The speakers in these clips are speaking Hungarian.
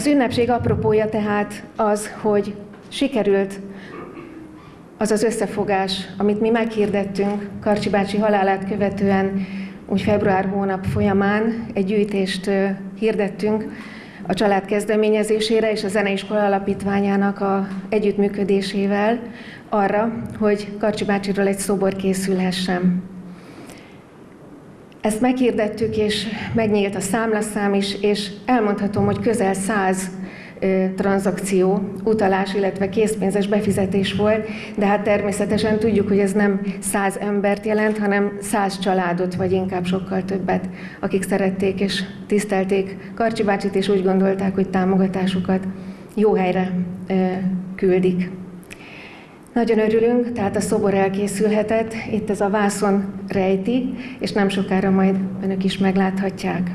Az ünnepség apropója tehát az, hogy sikerült az az összefogás, amit mi meghirdettünk Karcsi bácsi halálát követően, úgy február hónap folyamán egy gyűjtést hirdettünk a család kezdeményezésére és a Zeneiskola Alapítványának a együttműködésével arra, hogy Karcsi bácsiról egy szobor készülhessen. Ezt meghirdettük, és megnyílt a számlaszám is, és elmondhatom, hogy közel száz tranzakció, utalás, illetve készpénzes befizetés volt, de hát természetesen tudjuk, hogy ez nem száz embert jelent, hanem száz családot, vagy inkább sokkal többet, akik szerették és tisztelték Karcsi bácsit, és úgy gondolták, hogy támogatásukat jó helyre küldik. Nagyon örülünk, tehát a szobor elkészülhetett, itt ez a vászon rejti, és nem sokára majd önök is megláthatják.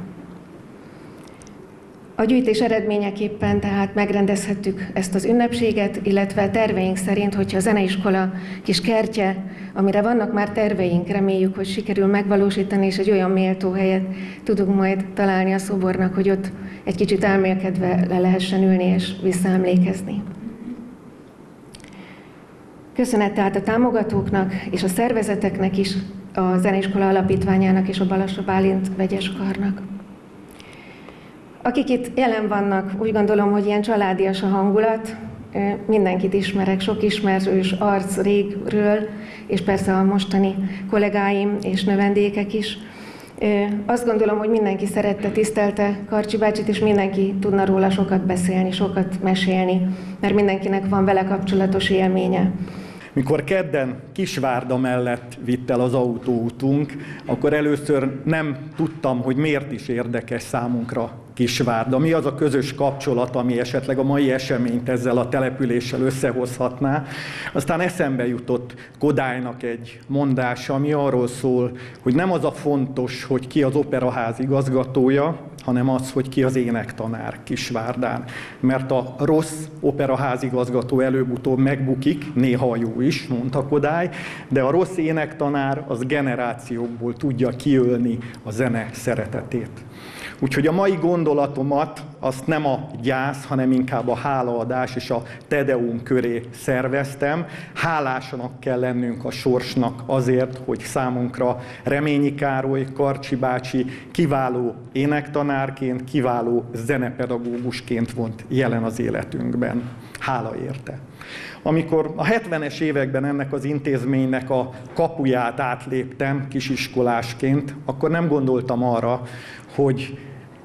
A gyűjtés eredményeképpen tehát megrendezhettük ezt az ünnepséget, illetve terveink szerint, hogyha a zeneiskola kis kertje, amire vannak már terveink, reméljük, hogy sikerül megvalósítani, és egy olyan méltó helyet tudunk majd találni a szobornak, hogy ott egy kicsit elmélkedve le lehessen ülni és visszaemlékezni. Köszönet tehát a támogatóknak és a szervezeteknek is, a Zeneiskola Alapítványának és a Balassa Bálint vegyes karnak. Akik itt jelen vannak, úgy gondolom, hogy ilyen családias a hangulat, mindenkit ismerek, sok ismerős arc régről, és persze a mostani kollégáim és növendékek is. Azt gondolom, hogy mindenki szerette, tisztelte Karcsi bácsit, és mindenki tudna róla sokat beszélni, sokat mesélni, mert mindenkinek van vele kapcsolatos élménye. Mikor kedden Kisvárda mellett vitt el az autóutunk, akkor először nem tudtam, hogy miért is érdekes számunkra Kisvárda. Mi az a közös kapcsolat, ami esetleg a mai eseményt ezzel a településsel összehozhatná. Aztán eszembe jutott Kodálynak egy mondása, ami arról szól, hogy nem az a fontos, hogy ki az operaház igazgatója, hanem az, hogy ki az énektanár Kisvárdán. Mert a rossz operaházigazgató előbb-utóbb megbukik, néha jó is, mondta Kodály, de a rossz énektanár az generációkból tudja kiölni a zene szeretetét. Úgyhogy a mai gondolatomat azt nem a gyász, hanem inkább a hálaadás és a tedeum köré szerveztem. Hálásanak kell lennünk a sorsnak azért, hogy számunkra Reményi Károly, Karcsi bácsi kiváló énektanárként, kiváló zenepedagógusként volt jelen az életünkben. Hála érte. Amikor a 70-es években ennek az intézménynek a kapuját átléptem kisiskolásként, akkor nem gondoltam arra, hogy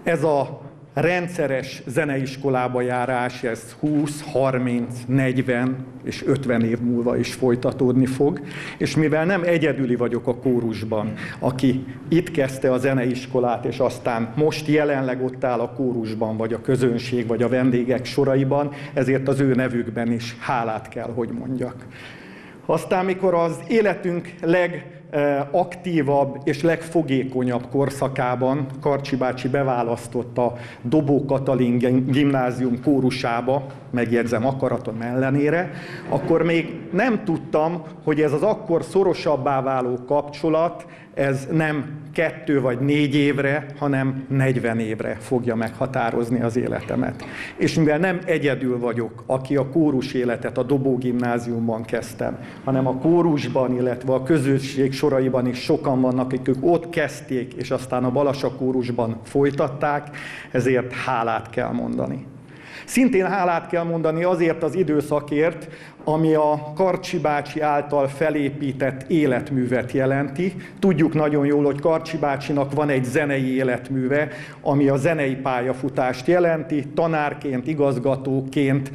ez a rendszeres zeneiskolába járás, ez 20, 30, 40 és 50 év múlva is folytatódni fog, és mivel nem egyedüli vagyok a kórusban, aki itt kezdte a zeneiskolát, és aztán most jelenleg ott áll a kórusban, vagy a közönség, vagy a vendégek soraiban, ezért az ő nevükben is hálát kell, hogy mondjak. Aztán, mikor az életünk leg aktívabb és legfogékonyabb korszakában Karcsi bácsi beválasztott a Dobó Katalin gimnázium kórusába, megjegyzem akaratom ellenére, akkor még nem tudtam, hogy ez az akkor szorosabbá váló kapcsolat ez nem kettő vagy négy évre, hanem 40 évre fogja meghatározni az életemet. És mivel nem egyedül vagyok, aki a kórus életet a Dobó gimnáziumban kezdtem, hanem a kórusban, illetve a közösség soraiban is sokan vannak, akik ott kezdték, és aztán a Balasa kórusban folytatták, ezért hálát kell mondani. Szintén hálát kell mondani azért az időszakért, ami a Karcsi bácsi által felépített életművet jelenti. Tudjuk nagyon jól, hogy Karcsi bácsinak van egy zenei életműve, ami a zenei pályafutást jelenti, tanárként, igazgatóként,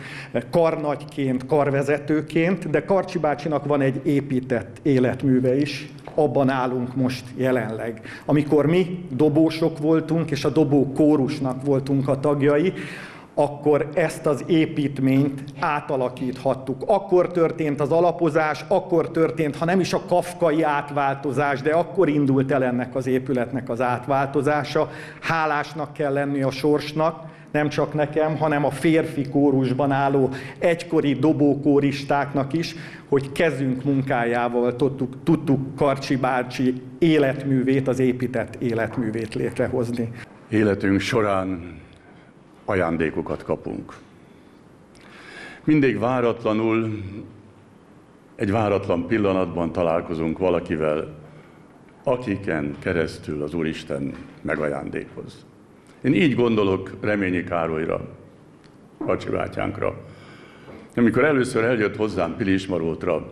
karnagyként, karvezetőként, de Karcsi bácsinak van egy épített életműve is, abban állunk most jelenleg. Amikor mi dobósok voltunk, és a dobó kórusnak voltunk a tagjai, akkor ezt az építményt átalakíthattuk. Akkor történt az alapozás, akkor történt, ha nem is a kafkai átváltozás, de akkor indult el ennek az épületnek az átváltozása. Hálásnak kell lenni a sorsnak, nem csak nekem, hanem a férfi kórusban álló egykori dobókóristáknak is, hogy kezünk munkájával tudtuk, tudtuk Karcsi bácsi életművét, az épített életművét létrehozni. Életünk során ajándékokat kapunk. Mindig váratlanul, egy váratlan pillanatban találkozunk valakivel, akiken keresztül az Úristen megajándékoz. Én így gondolok Reményi Károlyra, Bacsi bátyánkra. Amikor először eljött hozzám Pilismarótra,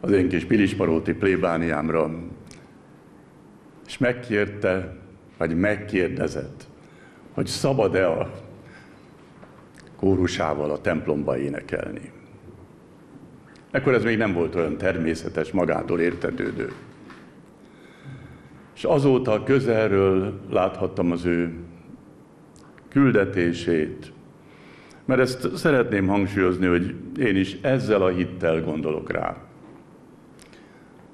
az én kis Pilismaróti plébániámra, és megkérte, vagy megkérdezett, hogy szabad-e a kórusával a templomba énekelni. Ekkor ez még nem volt olyan természetes, magától értetődő. És azóta közelről láthattam az ő küldetését, mert ezt szeretném hangsúlyozni, hogy én is ezzel a hittel gondolok rá.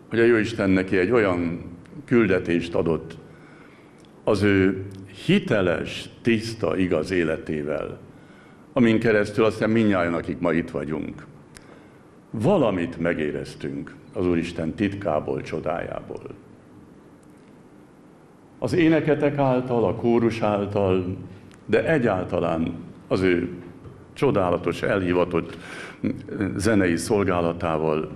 Hogy a Jóisten neki egy olyan küldetést adott az ő hiteles, tiszta, igaz életével, amin keresztül aztán minnyáján, akik ma itt vagyunk, valamit megéreztünk az Úristen titkából, csodájából. Az éneketek által, a kórus által, de egyáltalán az ő csodálatos, elhivatott zenei szolgálatával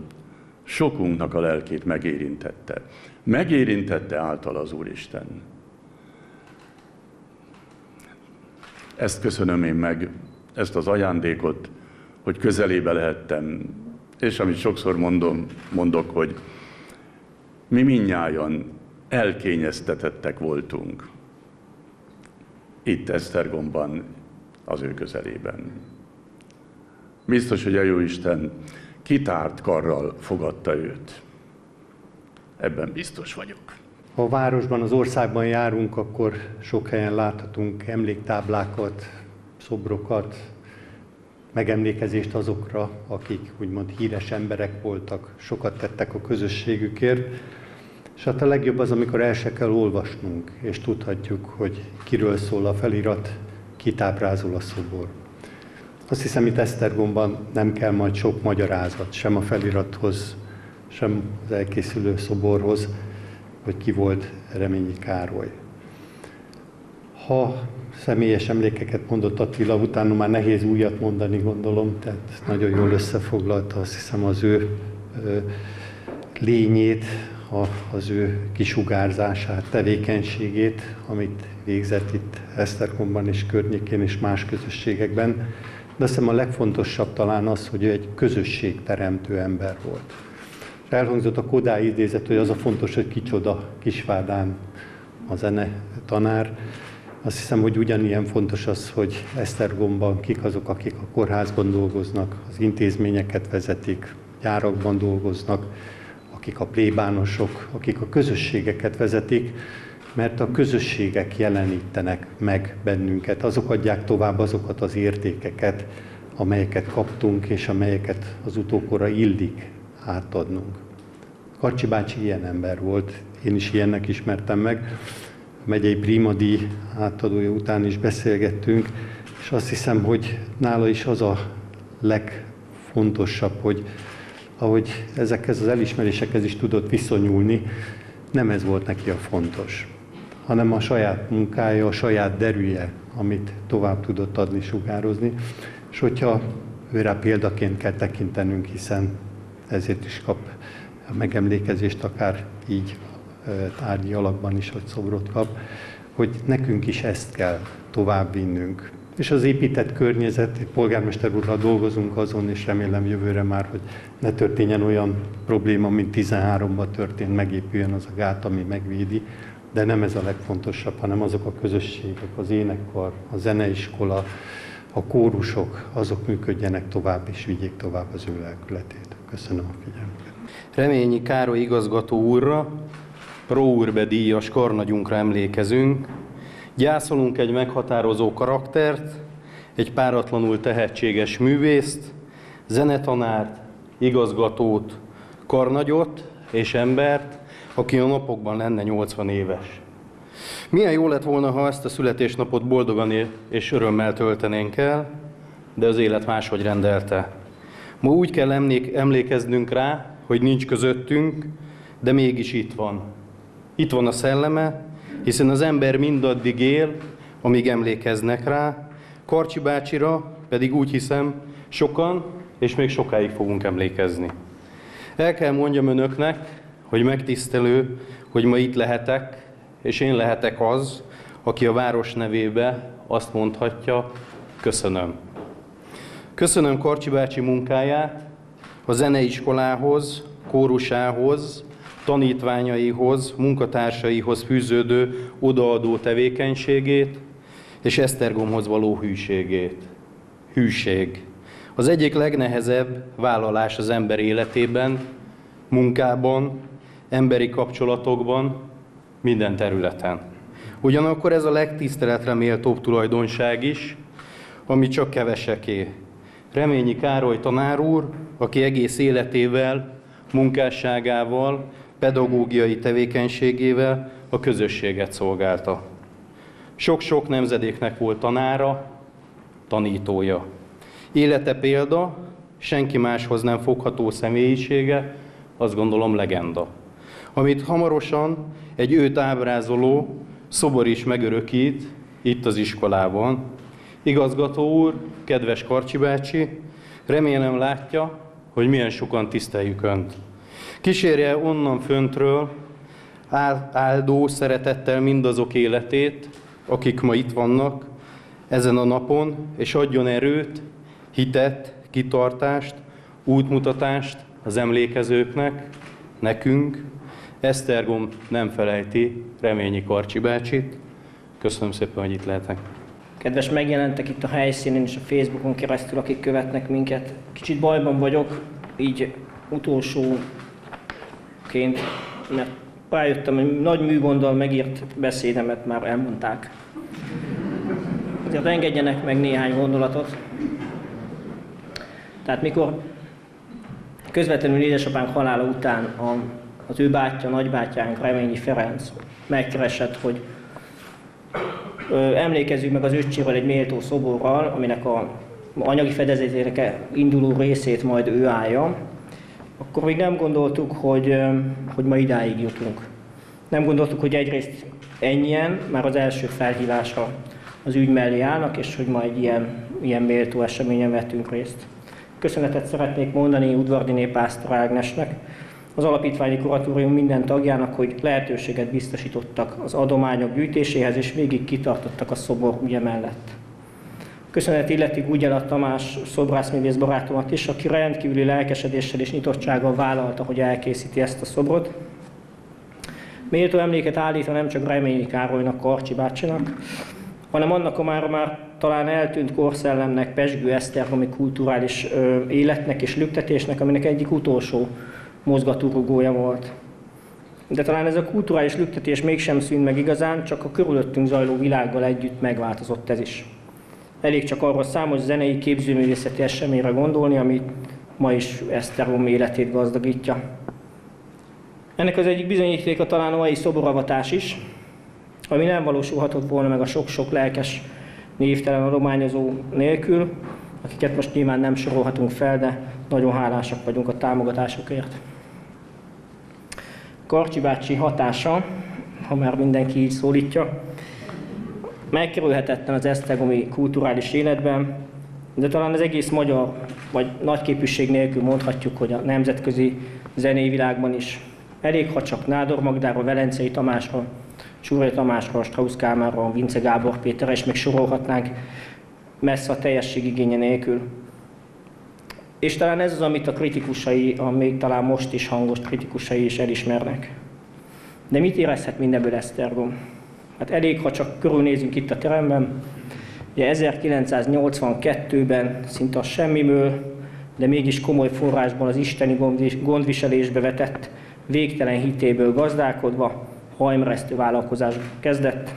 sokunknak a lelkét megérintette. Megérintette által az Úristen. Ezt köszönöm én meg, ezt az ajándékot, hogy közelébe lehettem. És amit sokszor mondom, mondok, hogy mi minnyáján elkényeztetettek voltunk. Itt Esztergomban, az ő közelében. Biztos, hogy a Jóisten kitárt karral fogadta őt. Ebben biztos vagyok. Ha a városban, az országban járunk, akkor sok helyen láthatunk emléktáblákat, szobrokat, megemlékezést azokra, akik úgymond híres emberek voltak, sokat tettek a közösségükért. És hát a legjobb az, amikor el se kell olvasnunk, és tudhatjuk, hogy kiről szól a felirat, kitábrázol a szobor. Azt hiszem, itt Esztergomban nem kell majd sok magyarázat, sem a felirathoz, sem az elkészülő szoborhoz, hogy ki volt Reményi Károly. Ha személyes emlékeket mondott Attila, utána már nehéz újat mondani, gondolom, tehát nagyon jól összefoglalta azt hiszem az ő lényét, az ő kisugárzását, tevékenységét, amit végzett itt Esztergomban és környékén és más közösségekben. De azt hiszem a legfontosabb talán az, hogy ő egy közösségteremtő ember volt. És a Kodály idézet, hogy az a fontos, hogy kicsoda Kisvárdán a zene tanár. Azt hiszem, hogy ugyanilyen fontos az, hogy Esztergomban kik azok, akik a kórházban dolgoznak, az intézményeket vezetik, gyárakban dolgoznak, akik a plébánosok, akik a közösségeket vezetik, mert a közösségek jelenítenek meg bennünket, azok adják tovább azokat az értékeket, amelyeket kaptunk, és amelyeket az utókora illik átadnunk. Karcsi bácsi ilyen ember volt, én is ilyennek ismertem meg. A megyei Primadi átadója után is beszélgettünk, és azt hiszem, hogy nála is az a legfontosabb, hogy ahogy ezekhez az elismerésekhez is tudott viszonyulni, nem ez volt neki a fontos, hanem a saját munkája, a saját derűje, amit tovább tudott adni, sugározni. És hogyha őre példaként kell tekintenünk, hiszen ezért is kap megemlékezést, akár így tárgyi alakban is, hogy szobrot kap, hogy nekünk is ezt kell tovább vinnünk. És az épített környezet, polgármester úrral dolgozunk azon, és remélem jövőre már, hogy ne történjen olyan probléma, mint 13-ban történt, megépüljön az a gát, ami megvédi, de nem ez a legfontosabb, hanem azok a közösségek, az énekkar, a zeneiskola, a kórusok, azok működjenek tovább és vigyék tovább az ő lelkületét. Köszönöm a figyelmet. Reményi Károly igazgató úrra, Próurbe díjas karnagyunkra emlékezünk, Gyászolunk egy meghatározó karaktert, egy páratlanul tehetséges művészt, zenetanárt, igazgatót, karnagyot és embert, aki a napokban lenne 80 éves. Milyen jó lett volna, ha ezt a születésnapot boldogan és örömmel töltenénk el, de az élet máshogy rendelte. Ma úgy kell emlékeznünk rá, hogy nincs közöttünk, de mégis itt van. Itt van a szelleme, hiszen az ember mindaddig él, amíg emlékeznek rá, Karcsi bácsira pedig úgy hiszem, sokan és még sokáig fogunk emlékezni. El kell mondjam önöknek, hogy megtisztelő, hogy ma itt lehetek, és én lehetek az, aki a város nevébe azt mondhatja, köszönöm. Köszönöm Karcsi bácsi munkáját, a zeneiskolához, kórusához, tanítványaihoz, munkatársaihoz fűződő odaadó tevékenységét, és Esztergomhoz való hűségét. Hűség. Az egyik legnehezebb vállalás az ember életében, munkában, emberi kapcsolatokban, minden területen. Ugyanakkor ez a legtiszteletre méltóbb tulajdonság is, ami csak keveseké. Reményi Károly tanár úr, aki egész életével, munkásságával, pedagógiai tevékenységével a közösséget szolgálta. Sok-sok nemzedéknek volt tanára, tanítója. Élete példa, senki máshoz nem fogható személyisége, azt gondolom legenda. Amit hamarosan egy őt ábrázoló szobor is megörökít itt az iskolában. Igazgató úr, kedves Karcsi bácsi, remélem látja, hogy milyen sokan tiszteljük Önt. Kísérje onnan föntről áldó szeretettel mindazok életét, akik ma itt vannak ezen a napon, és adjon erőt, hitet, kitartást, útmutatást az emlékezőknek, nekünk. Esztergom nem felejti Reményi Karcsi bácsit. Köszönöm szépen, hogy itt lehetek. Kedves megjelentek itt a helyszínen és a Facebookon keresztül, akik követnek minket. Kicsit bajban vagyok, így utolsóként, mert rájöttem, hogy nagy műgonddal megírt beszédemet már elmondták. Azért engedjenek meg néhány gondolatot. Tehát mikor közvetlenül édesapánk halála után a, az ő bátyja, nagybátyánk, Reményi Ferenc megkeresett, hogy ö, emlékezzük meg az öccséről egy méltó szoborral, aminek a anyagi fedezetének induló részét majd ő állja, akkor még nem gondoltuk, hogy, hogy ma idáig jutunk. Nem gondoltuk, hogy egyrészt ennyien, már az első felhívása az ügy mellé állnak, és hogy ma egy ilyen, ilyen méltó eseményen vettünk részt. Köszönetet szeretnék mondani Udvardi Pásztor Ágnesnek, az alapítványi kuratórium minden tagjának, hogy lehetőséget biztosítottak az adományok gyűjtéséhez, és végig kitartottak a szobor ügye mellett. Köszönet illeti Ugyelat Tamás szobrászművész barátomat is, aki rendkívüli lelkesedéssel és nyitottsággal vállalta, hogy elkészíti ezt a szobrot. Méltó emléket állítva nem csak Reményi Károlynak, Karcsi bácsinak, hanem annak a már, már talán eltűnt korszellemnek, pesgő esztergomi kulturális ö, életnek és lüktetésnek, aminek egyik utolsó mozgatórugója volt. De talán ez a kulturális lüktetés mégsem szűnt meg igazán, csak a körülöttünk zajló világgal együtt megváltozott ez is. Elég csak arról számos zenei képzőművészeti eseményre gondolni, ami ma is Eszterom életét gazdagítja. Ennek az egyik bizonyítéka talán a mai szoboravatás is, ami nem valósulhatott volna meg a sok-sok lelkes névtelen adományozó nélkül, akiket most nyilván nem sorolhatunk fel, de nagyon hálásak vagyunk a támogatásokért. Karcsi bácsi hatása, ha már mindenki így szólítja, megkerülhetetlen az esztergomi kulturális életben, de talán az egész magyar, vagy nagyképűség nélkül mondhatjuk, hogy a nemzetközi zenei világban is. Elég, ha csak Nádor Magdáról, Velencei Tamásról, Súré Tamásról, Strauss Kálmárról, Vince Gábor Péter, és még sorolhatnánk messze a teljesség igénye nélkül. És talán ez az, amit a kritikusai, a még talán most is hangos kritikusai is elismernek. De mit érezhet mindebből Esztergom? Hát elég, ha csak körülnézünk itt a teremben. Ugye 1982-ben szinte a semmiből, de mégis komoly forrásból az isteni gondviselésbe vetett végtelen hitéből gazdálkodva hajmeresztő vállalkozás kezdett.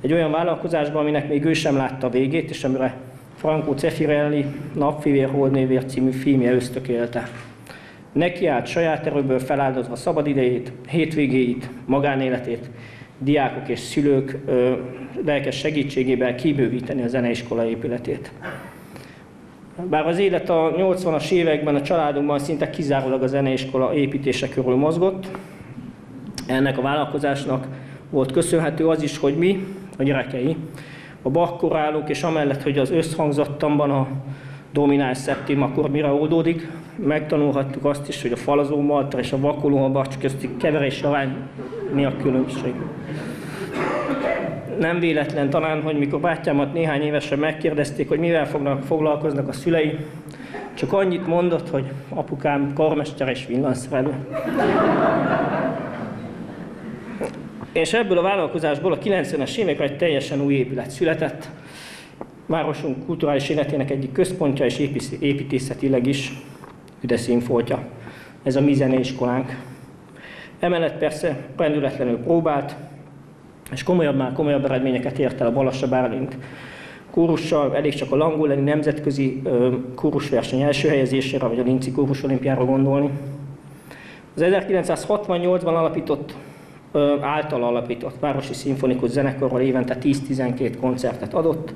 Egy olyan vállalkozásban, aminek még ő sem látta végét, és amire Franco Cefirelli Napfivér Holdnévér című filmje ösztökélte. Neki állt saját erőből feláldozva szabadidejét, hétvégéit, magánéletét, diákok és szülők ö, lelkes segítségével kibővíteni a zeneiskola épületét. Bár az élet a 80-as években a családunkban szinte kizárólag a zeneiskola építése körül mozgott, ennek a vállalkozásnak volt köszönhető az is, hogy mi, a gyerekei. A bakkorálók, és amellett, hogy az összhangzattamban a domináns szeptim akkor mire oldódik, megtanulhattuk azt is, hogy a falazó malta és a vakoló bacs közti keverés arány mi a különbség. Nem véletlen talán, hogy mikor bátyámat néhány évesen megkérdezték, hogy mivel fognak, foglalkoznak a szülei, csak annyit mondott, hogy apukám karmester és villanszerelő. És ebből a vállalkozásból a 90-es évekre egy teljesen új épület született. Városunk kulturális életének egyik központja és építészetileg is üde színfoltja. Ez a mi zeneiskolánk. Emellett persze rendületlenül próbált, és komolyabb már komolyabb eredményeket ért el a Balassa Bálint kórussal, elég csak a Langolani nemzetközi kórusverseny első helyezésére, vagy a Linci kórus olimpiára gondolni. Az 1968-ban alapított, által alapított Városi Szimfonikus Zenekarral évente 10-12 koncertet adott,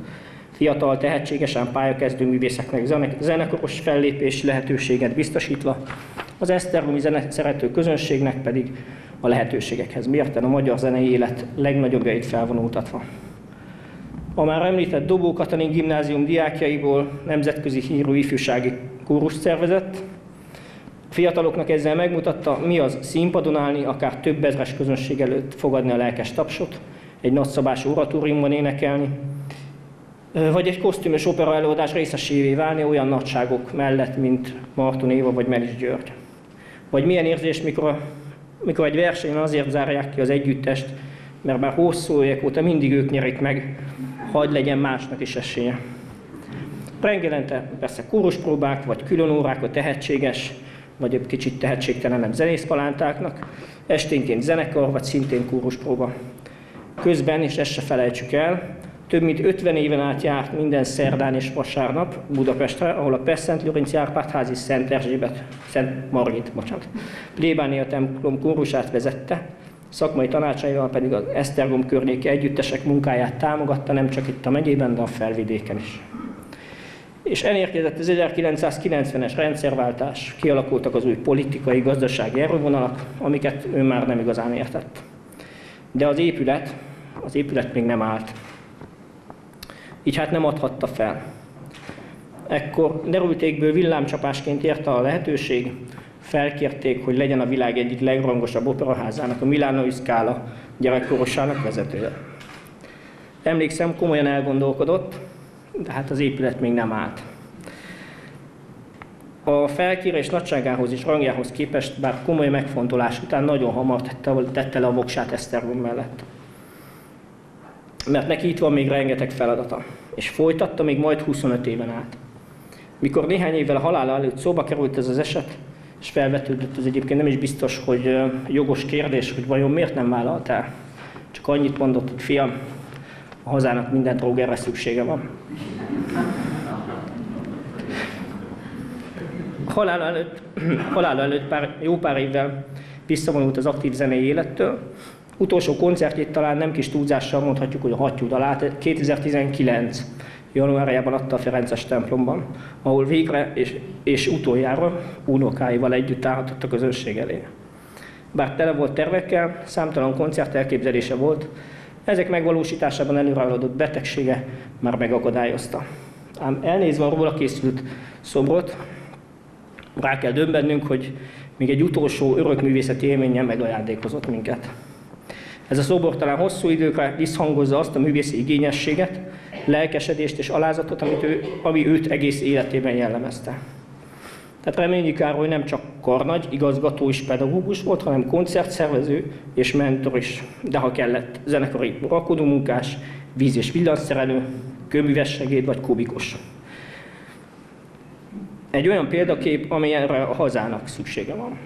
fiatal, tehetségesen pályakezdő művészeknek zenekaros fellépési lehetőséget biztosítva, az Esztergomi zene szerető közönségnek pedig a lehetőségekhez mérten a magyar zenei élet legnagyobbjait felvonultatva. A már említett Dobó Katalin gimnázium diákjaiból nemzetközi hírű ifjúsági kórus szervezett. Fiataloknak ezzel megmutatta, mi az színpadon állni, akár több ezres közönség előtt fogadni a lelkes tapsot, egy nagyszabású oratóriumban énekelni, vagy egy kosztümös opera előadás részesévé válni olyan nagyságok mellett, mint Marton Éva vagy Melis György. Vagy milyen érzés, mikor, mikor egy versenyen azért zárják ki az együttest, mert már hosszú évek óta mindig ők nyerik meg, hagy legyen másnak is esélye. Rengelente persze próbák, vagy külön órák a tehetséges, vagy egy kicsit tehetségtelenebb zenészpalántáknak, esténként zenekar, vagy szintén próba. Közben, és ezt se felejtsük el, több mint 50 éven át járt minden szerdán és vasárnap Budapestre, ahol a Pesszent Lőrinc Árpádházi Szent Erzsébet, Szent Margit, bocsánat, plébánia templom kórusát vezette, szakmai tanácsaival pedig az Esztergom környéki együttesek munkáját támogatta, nem csak itt a megyében, de a felvidéken is. És elérkezett az 1990-es rendszerváltás, kialakultak az új politikai, gazdasági erővonalak, amiket ő már nem igazán értett. De az épület, az épület még nem állt. Így hát nem adhatta fel. Ekkor derültékből villámcsapásként érte a lehetőség, felkérték, hogy legyen a világ egyik legrangosabb operaházának, a Milánoi Scala gyerekkorosának vezetője. Emlékszem, komolyan elgondolkodott, de hát az épület még nem állt. A felkérés nagyságához és rangjához képest, bár komoly megfontolás után nagyon hamar tette, tette le a voksát Esztergom mellett. Mert neki itt van még rengeteg feladata, és folytatta még majd 25 éven át. Mikor néhány évvel a halála előtt szóba került ez az eset, és felvetődött, az egyébként nem is biztos, hogy jogos kérdés, hogy vajon miért nem vállaltál. Csak annyit mondott, hogy fiam, a hazának minden drógerre szüksége van. Halál előtt, halál előtt pár, jó pár évvel visszavonult az aktív zenei élettől. Utolsó koncertjét talán nem kis túlzással mondhatjuk, hogy a hattyú dalát 2019 januárjában adta a Ferences templomban, ahol végre és, és utoljára unokáival együtt állhatott a közönség elé. Bár tele volt tervekkel, számtalan koncert elképzelése volt, ezek megvalósításában előrehaladott betegsége már megakadályozta. Ám elnézve a róla készült szobrot, rá kell dömbennünk, hogy még egy utolsó örökművészeti élményen megajándékozott minket. Ez a szobor talán hosszú időkre visszhangozza azt a művészi igényességet, lelkesedést és alázatot, amit ő, ami őt egész életében jellemezte. Tehát Reményi Károly nem csak karnagy, igazgató és pedagógus volt, hanem koncertszervező és mentor is, de ha kellett, zenekari rakodómunkás, víz- és villanszerelő, kőműves segéd vagy kubikos. Egy olyan példakép, amelyre a hazának szüksége van.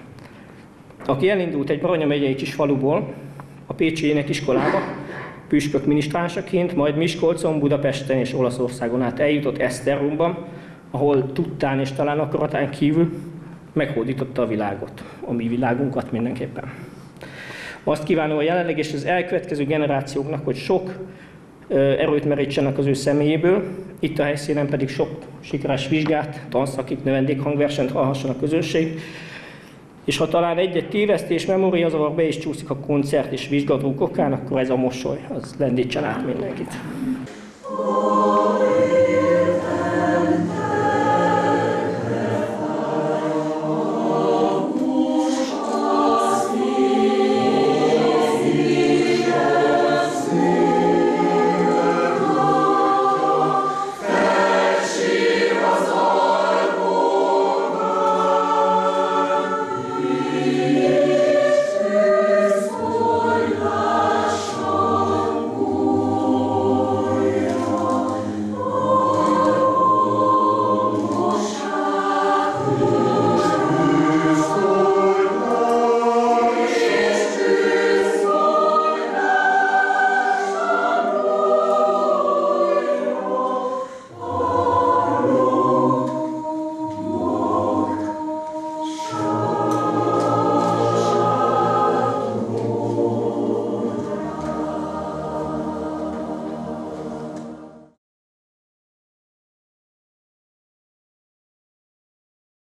Aki elindult egy Baranya megyei kis faluból, a Pécsi Énekiskolába, püspök minisztránsaként, majd Miskolcon, Budapesten és Olaszországon át eljutott Esztergomban, ahol tudtán és talán akaratán kívül meghódította a világot, a mi világunkat mindenképpen. Azt kívánom a jelenleg és az elkövetkező generációknak, hogy sok erőt merítsenek az ő személyéből, itt a helyszínen pedig sok sikeres vizsgát, tanszakit, növendékhangversenyt hallhasson a közönség, És ha talán egy-egy tévesztés, memóriazavar be is csúszik a koncert és vizsgató okán, akkor ez a mosoly, az lendítsen át mindenkit.